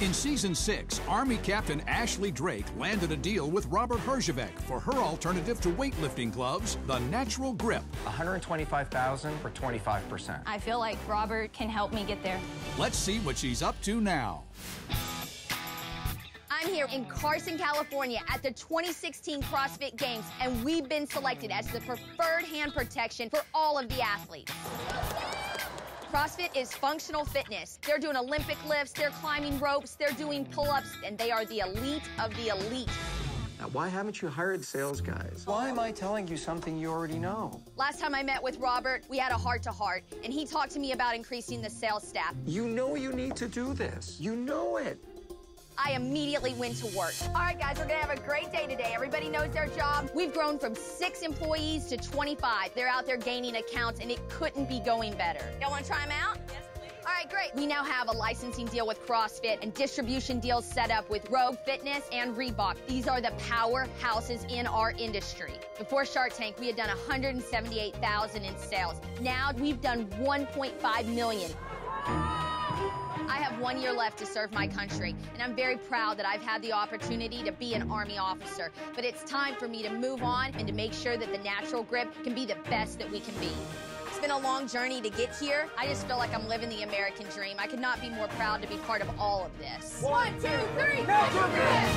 In season six, Army Captain Ashley Drake landed a deal with Robert Herjavec for her alternative to weightlifting gloves, the Natural Grip. 125,000 for 25%. I feel like Robert can help me get there. Let's see what she's up to now. I'm here in Carson, California at the 2016 CrossFit Games, and we've been selected as the preferred hand protection for all of the athletes. CrossFit is functional fitness. They're doing Olympic lifts, they're climbing ropes, they're doing pull ups, and they are the elite of the elite. Now, why haven't you hired sales guys? Why am I telling you something you already know? Last time I met with Robert, we had a heart to heart, and he talked to me about increasing the sales staff. You know you need to do this. You know it. I immediately went to work. All right, guys, we're gonna have a great day today. Everybody knows their job. We've grown from six employees to 25. They're out there gaining accounts, and it couldn't be going better. Y'all wanna try them out? Yes, please. All right, great. We now have a licensing deal with CrossFit and distribution deals set up with Rogue Fitness and Reebok. These are the powerhouses in our industry. Before Shark Tank, we had done 178,000 in sales. Now we've done 1.5 million. I have one year left to serve my country, and I'm very proud that I've had the opportunity to be an Army officer. But it's time for me to move on and to make sure that the natural grip can be the best that we can be. It's been a long journey to get here. I just feel like I'm living the American dream. I could not be more proud to be part of all of this. One, two, three, natural grip!